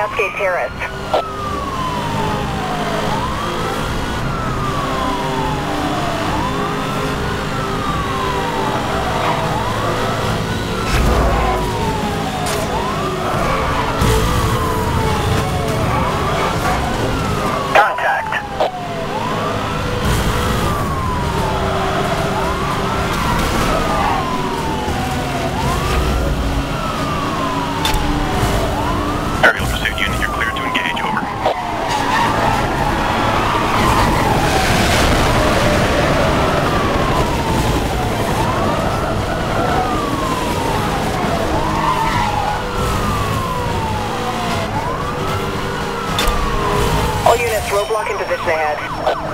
Cascade Terrace. Roadblock in position ahead.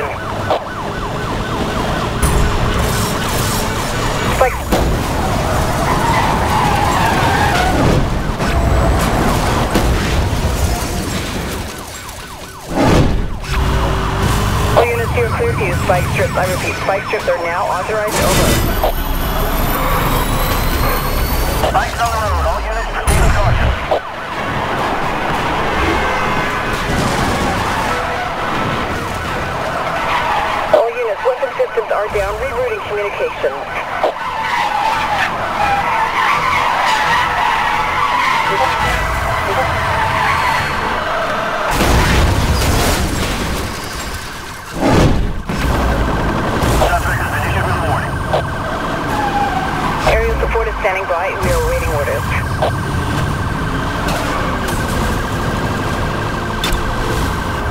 position. Spike. Units here clear to use spike strips. I repeat, spike strips are now authorized over. down, rerouting communications. Aerial support is standing by. We are awaiting orders.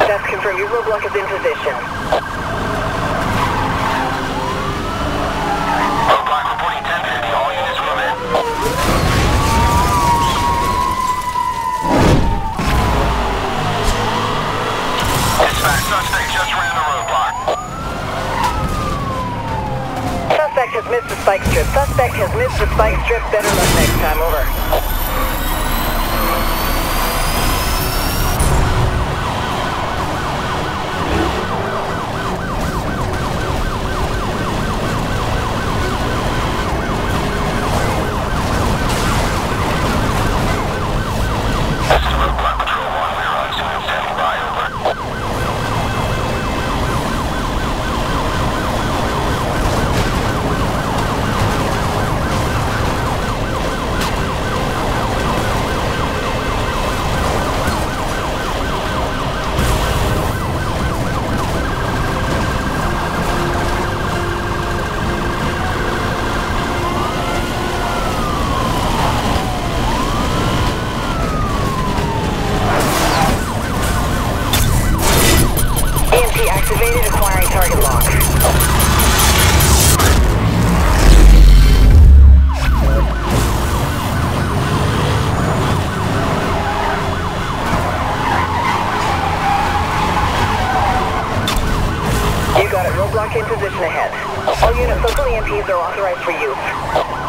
That's confirmed. Your roadblock is in position. spike strip. Suspect has missed the spike strip. Better luck next time. Over. Acquiring target lock. You got it. Roadblock in position ahead. All units, local EMPs are authorized for use.